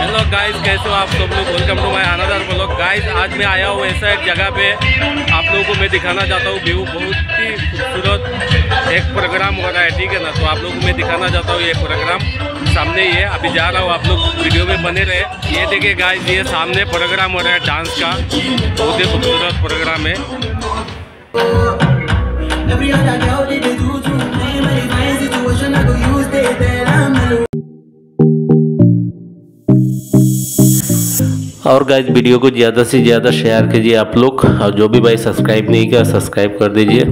Hello guys कैसे हो आप सब लोग? Welcome to my another blog guys आज मैं आया हूँ ऐसा एक जगह पे। आप लोगों को मैं दिखाना चाहता हूँ, व्यू बहुत ही खूबसूरत एक प्रोग्राम हो रहा है, ठीक है ना? तो आप लोगों को मैं दिखाना चाहता हूँ ये प्रोग्राम सामने ही है अभी जा रहा हूँ आप लोग वीडियो में बने रहे। ये देखिए गाइस ये सामने प्रोग्राम हो रहा है डांस का। बहुत ही खूबसूरत प्रोग्राम है। और गाइज़ वीडियो को ज़्यादा से ज़्यादा शेयर कीजिए आप लोग और जो भी भाई सब्सक्राइब नहीं किया सब्सक्राइब कर दीजिए।